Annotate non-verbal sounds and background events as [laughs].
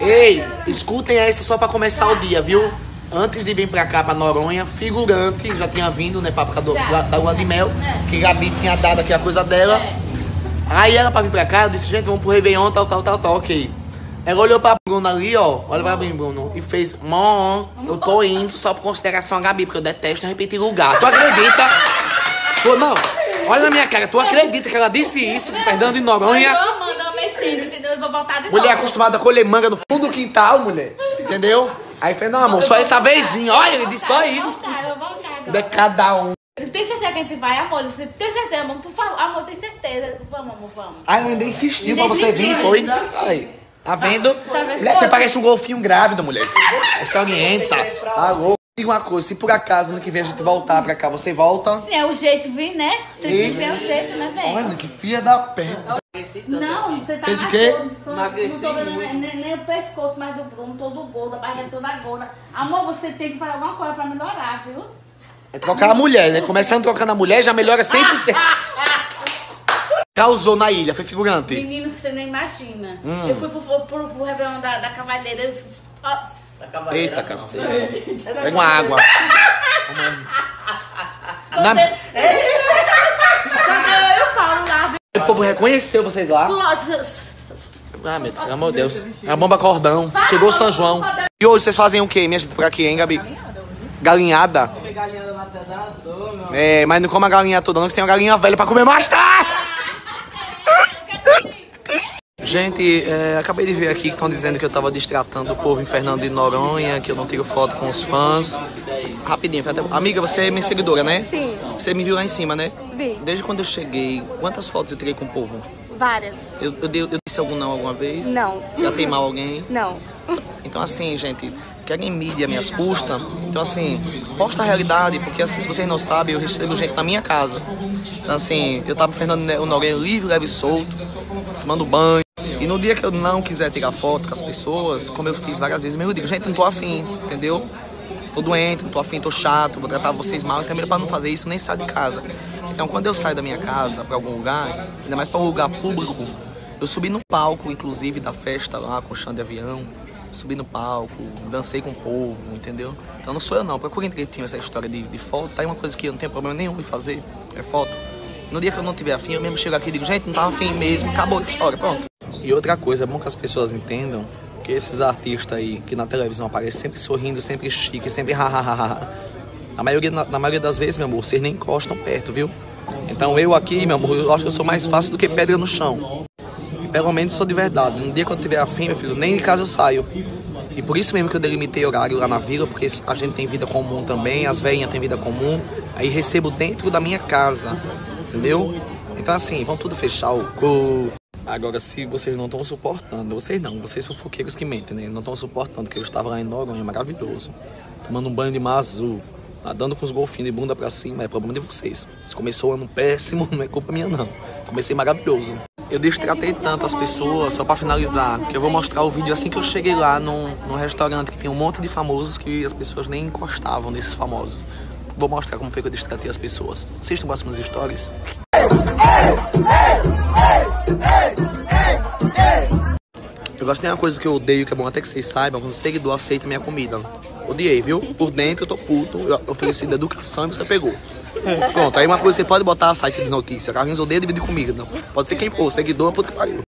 Ei, escutem essa só pra começar o dia, viu? Antes de vir pra cá, pra Noronha, figurante, já tinha vindo, né, pra época do, da, da lua de mel, que Gabi tinha dado aqui a coisa dela. Aí ela pra vir pra cá, eu disse, gente, vamos pro Réveillon, tal, tal, tal, tal, ok. Ela olhou pra Bruno ali, ó, olha pra mim, Bruno, e fez, mó, eu tô indo só por consideração a Gabi, porque eu detesto repetir lugar. Tu acredita? Pô, não, olha na minha cara, tu acredita que ela disse isso Fernando de Noronha? Eu? Eu vou voltar de Mulher novo. acostumada a colher manga no fundo do quintal, mulher. Entendeu? Aí fez, não, amor, só essa vezinha. Olha, ele disse só isso. Eu vou voltar, eu vou voltar agora. De cada um. Tem certeza que a gente vai, amor? Você tem certeza, amor? Por favor, amor, tem certeza. Vamos, amor, vamos. Aí ainda insistiu pra você vir, foi? Aí. Tá vendo? vendo? Mulher, você parece um golfinho grávido, mulher. Você orienta. Alô? Diga uma coisa, se por acaso ano que vem a gente voltar pra cá, você volta? Sim, é o jeito vir, né? Tem que ver o jeito, né, velho? Olha, que filha da pé. Não, você tá Fez o quê? Não tô, Emagreci nem, nem o pescoço mais do Bruno, todo gordo, a barriga toda gorda. Amor, você tem que fazer alguma coisa pra melhorar, viu? É trocar a mulher, né? Começando trocando a mulher, já melhora 100%. [laughs] Causou na ilha, foi figurante. Menino, você nem imagina. Hum. Eu fui pro, pro, pro Réveillon da, da Cavalheira. Eu, ó, Eita, cacete. Pega uma água. Na- cadê eu e o Paulo lá? viu? O povo reconheceu vocês lá. Ah, meu Deus, pelo amor de Deus. A bomba cordão. Chegou o São João. E hoje vocês fazem o quê, minha gente, por aqui, hein, Gabi? Galinhada. Meu É, mas não coma a galinha toda, não, que tem uma galinha velha pra comer mais tarde. Gente, é, acabei de ver aqui que estão dizendo que eu tava distratando o povo em Fernando de Noronha, que eu não tiro foto com os fãs. Rapidinho, até- amiga, você é minha seguidora, né? Sim. Você me viu lá em cima, né? Vi. Desde quando eu cheguei, quantas fotos eu tirei com o povo? Várias. Eu, eu, dei- eu disse algum não alguma vez? Não. Tratei mal alguém? Não. Então, assim, gente, querem mídia minhas custas? Então, assim, posta a realidade, porque, assim, se vocês não sabem, eu recebo gente na minha casa. Então, assim, eu tava Fernando Noronha livre, leve e solto, tomando banho. No dia que eu não quiser tirar foto com as pessoas, como eu fiz várias vezes, mesmo eu digo, gente, não tô afim, entendeu? Tô doente, não tô afim, tô chato, vou tratar vocês mal, então, pra não fazer isso, nem sair de casa. Então, quando eu saio da minha casa pra algum lugar, ainda mais pra um lugar público, eu subi no palco, inclusive, da festa lá com o chão de avião. Subi no palco, dancei com o povo, entendeu? Então não sou eu não. Procurem direitinho essa história de, de foto. Tá aí uma coisa que eu não tenho problema nenhum em fazer. É foto. No dia que eu não tiver afim, eu mesmo chego aqui e digo, gente, não tava afim mesmo, acabou a história, pronto. E outra coisa, é bom que as pessoas entendam que esses artistas aí que na televisão aparecem sempre sorrindo, sempre chique, sempre hahaha. Na maioria, na, na maioria das vezes, meu amor, vocês nem encostam perto, viu? Então eu aqui, meu amor, eu acho que eu sou mais fácil do que pedra no chão. Pelo menos sou de verdade. No dia que eu tiver afim, meu filho, nem de casa eu saio. E por isso mesmo que eu delimitei horário lá na vila, porque a gente tem vida comum também, as velhinhas têm vida comum. Aí recebo dentro da minha casa, entendeu? Então assim, vão tudo fechar o cu. Agora, se vocês não estão suportando, vocês não, vocês fofoqueiros que mentem, né? Não estão suportando que eu estava lá em Noronha, maravilhoso, tomando um banho de mar azul, nadando com os golfinhos de bunda pra cima, é problema de vocês. Se começou o ano péssimo, [laughs] não é culpa minha não. Comecei maravilhoso. Eu destratei tanto as pessoas, só pra finalizar, que eu vou mostrar o vídeo assim que eu cheguei lá num, num restaurante que tem um monte de famosos que as pessoas nem encostavam nesses famosos. Vou mostrar como foi que eu destratei as pessoas. Assistam próximas histórias. Eu gosto de uma coisa que eu odeio, que é bom até que vocês saibam, quando o seguidor aceita minha comida. Odiei, viu? Por dentro eu tô puto, eu ofereci da educação e você pegou. Pronto, aí uma coisa você pode botar site de notícia, Carlinhos odeia dividir comida. Não. Pode ser quem for, seguidor, puta que pariu.